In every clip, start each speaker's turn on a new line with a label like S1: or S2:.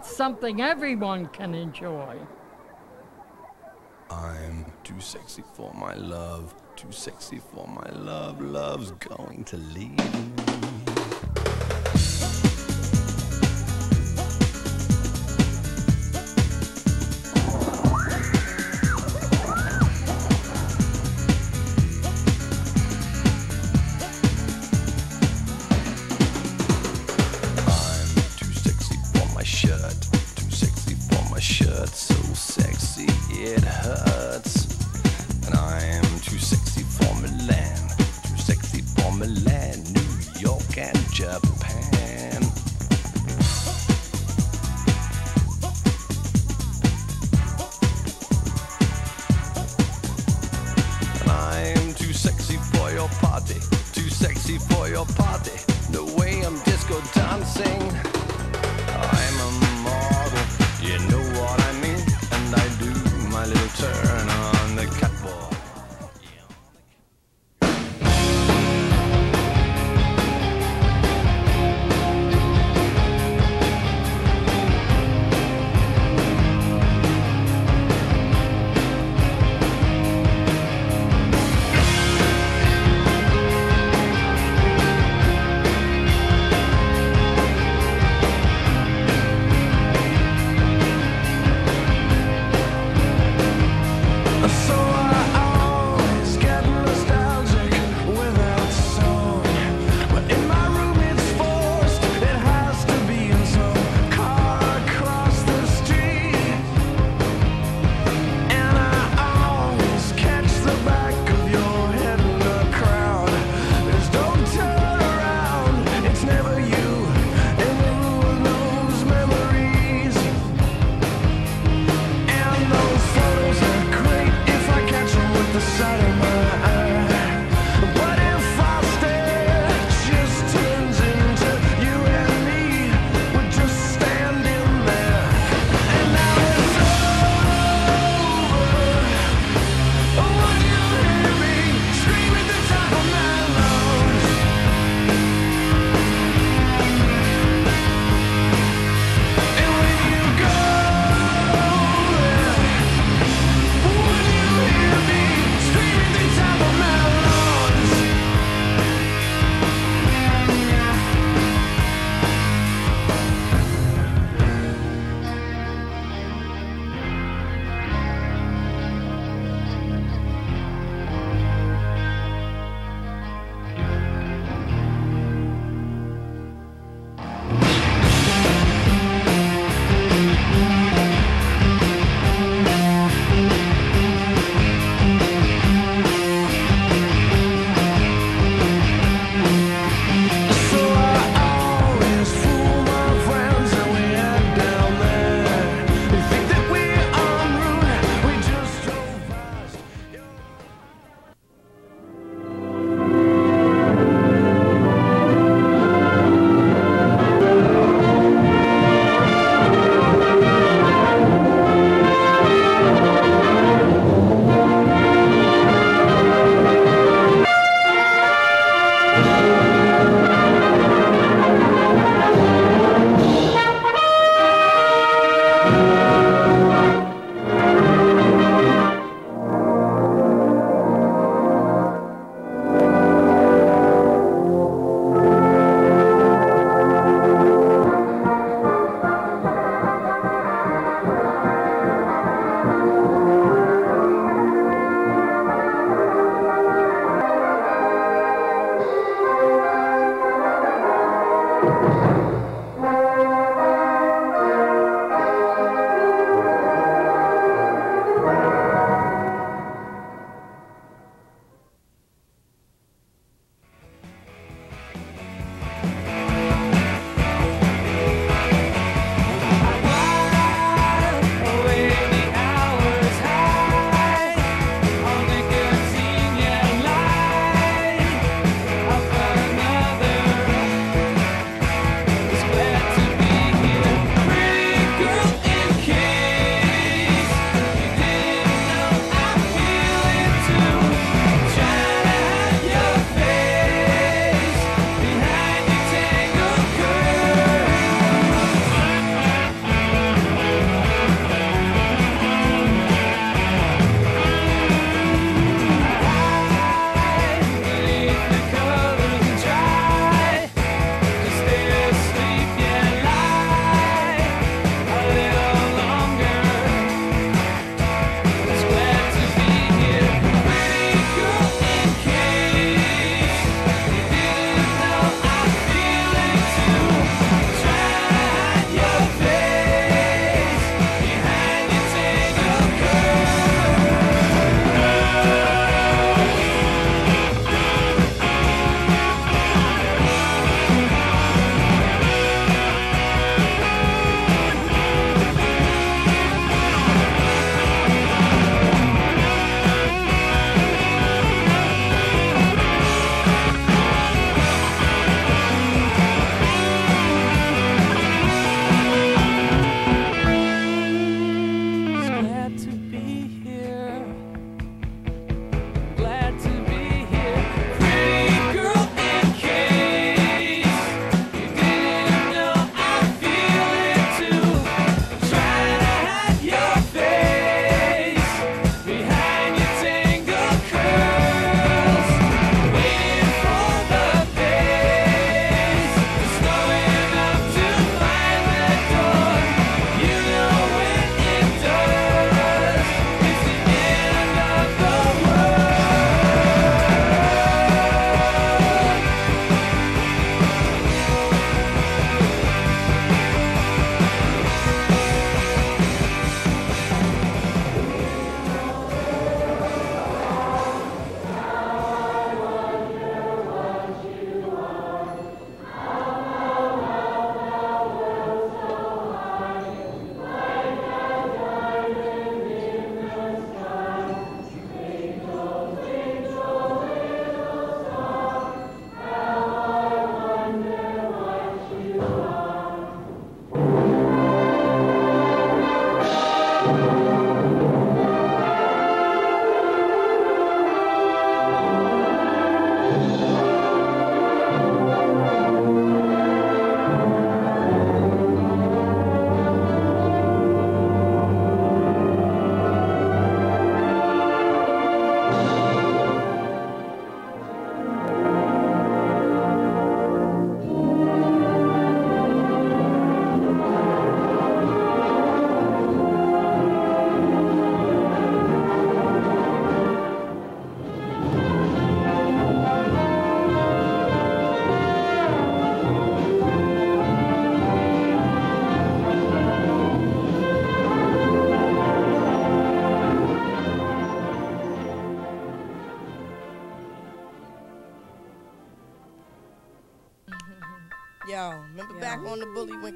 S1: that's something everyone can enjoy.
S2: I'm too sexy for my love, too sexy for my love, love's going to leave me. and Japan.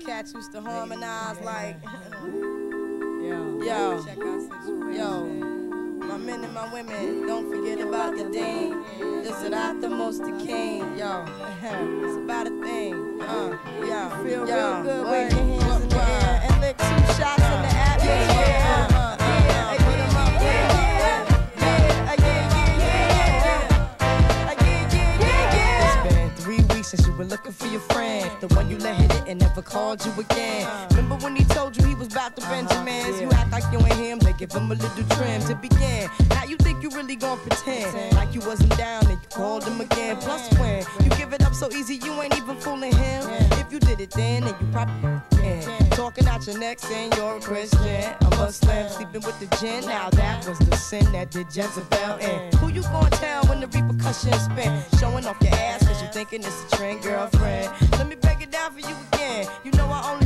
S3: Cats used to harmonize like,
S4: Yo.
S3: yo,
S4: Check out situation.
S3: yo. My men and my women, don't forget about the deen. This is not the most the king, Benjamins? You act like you ain't him, they give him a little trim to begin. Now you think you really gon' pretend like you wasn't down and you called him again. Plus when you give it up so easy, you ain't even fooling him. If you did it then, then you probably can. Talking out your neck saying you're a Christian, a Muslim, sleeping with the jinn. Now that was the sin that did Jezebel in. Who you gonna tell when the repercussions spin? Showing off your ass cause you thinking it's a trend, girlfriend. Let me break it down for you again. You know I only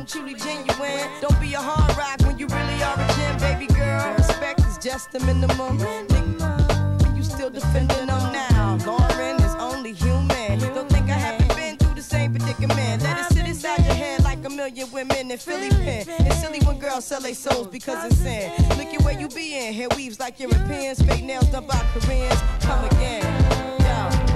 S3: I'm truly genuine. Don't be a hard rock when you really are a gem, baby girl. Respect is just the minimum. Nigga, you still defending them now. Lauryn is only human. Don't think I haven't been through the same predicament. Let it sit inside your head like a million women in Philly pen. It's silly when girls sell their souls because it's sin. Look at where you be in. Hair weaves like Europeans. Fake nails done by Koreans. Come again. Yo,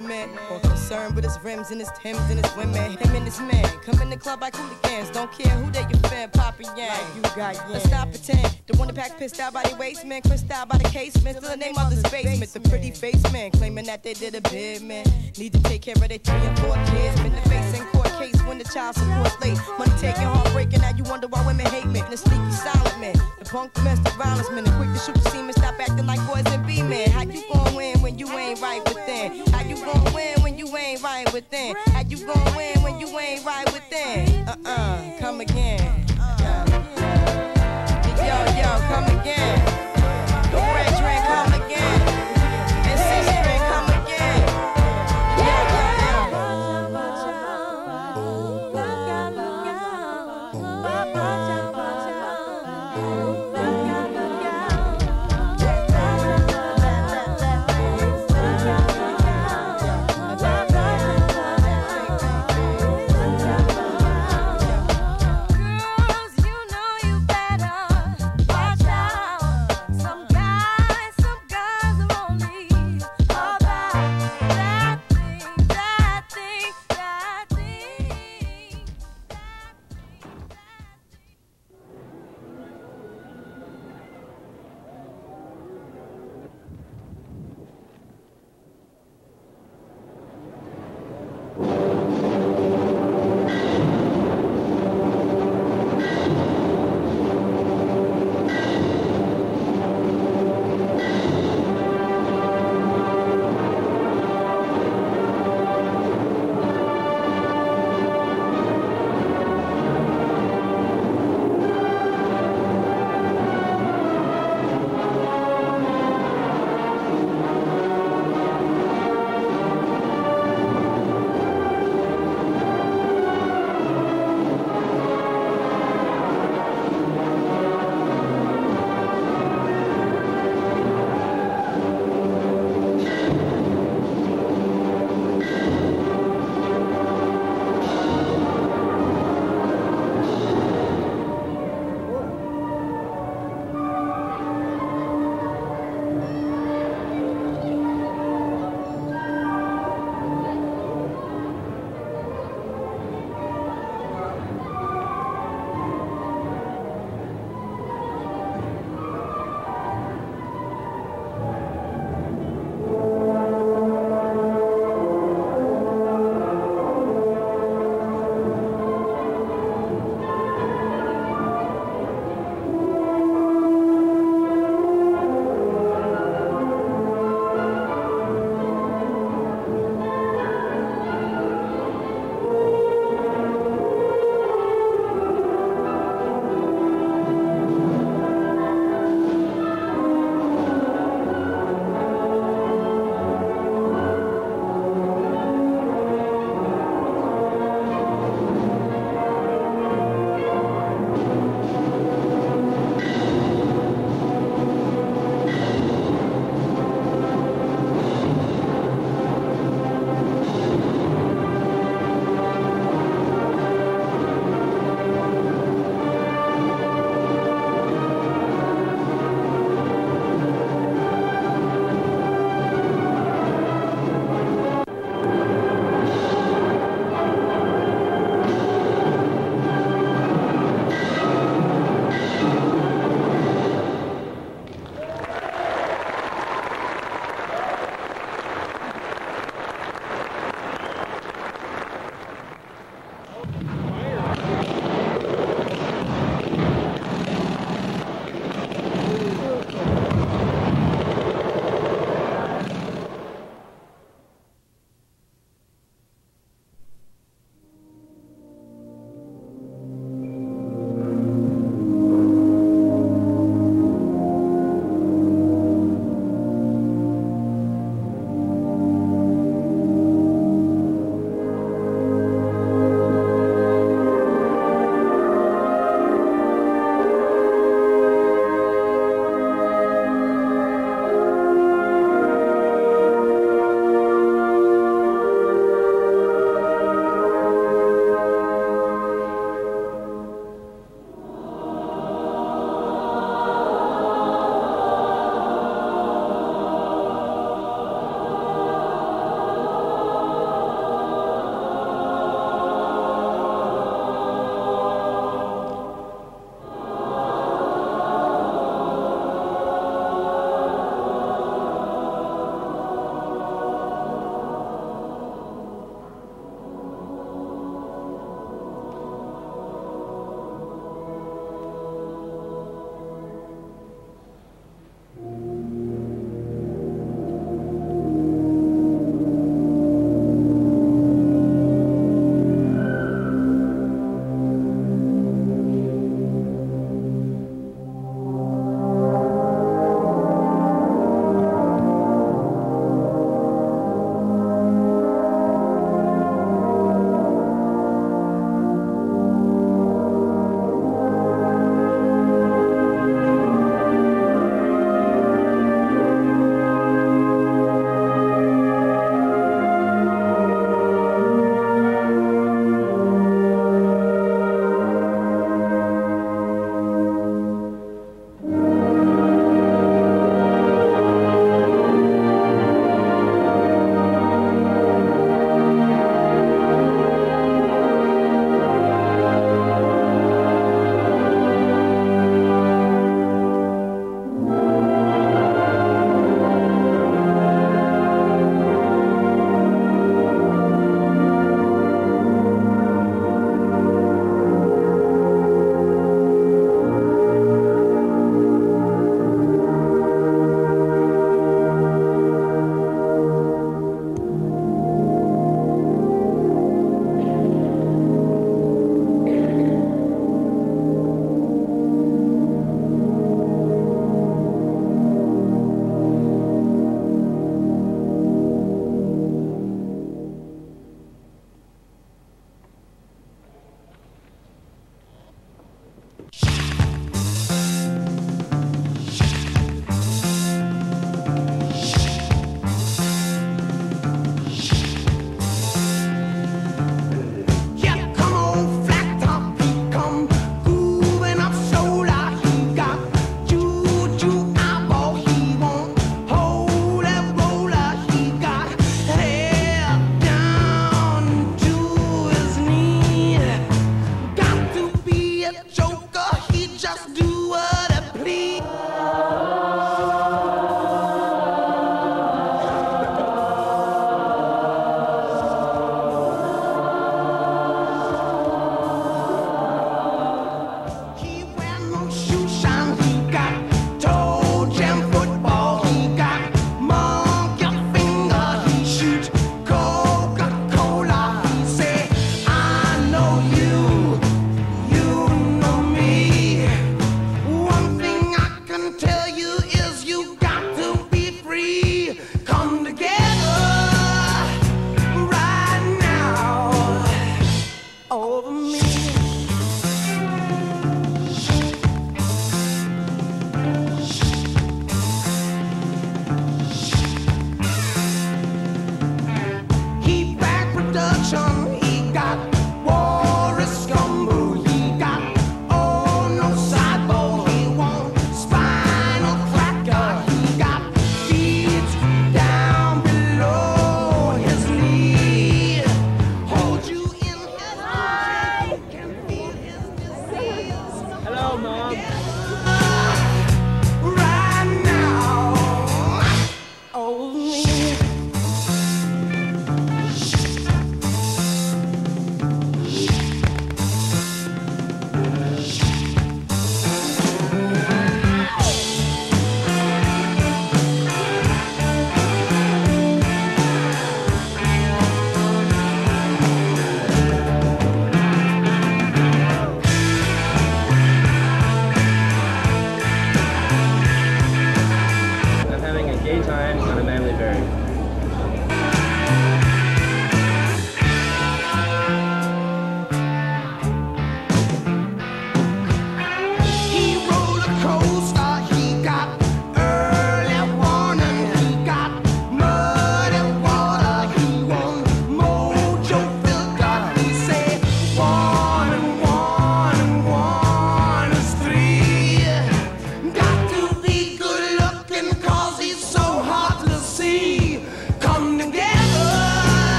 S3: the man concerned with his rims and his Timbs and his women. Him and his man come in the club like hooligans. Don't care who they your fan, Papa Yang.
S4: You got
S3: Let's not pretend. The one that pack pissed out by the waist man, crissed out by the casement. Still the name of the basement. The pretty face man claiming that they did a bid man. Need to take care of their three and four kids. Been the face in court case when the child support's late. Money taking, heartbreaking. Now you wonder why women hate me. The sneaky silent man, the punk domestic violence man, the quick to shoot the semen. Stop acting like boys and be men. How you gon' win when you ain't right within? How you gon' win when you ain't right within? How you gon' win when you ain't right within? Uh uh, come again.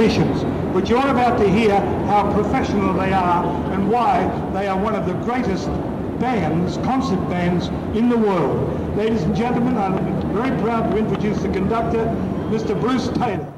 S5: musicians, but you're about to hear how professional they are and why they are one of the greatest bands, concert bands in the world. Ladies and gentlemen, I'm very proud to introduce the conductor, Mr. Bruce Taylor.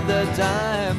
S6: the time.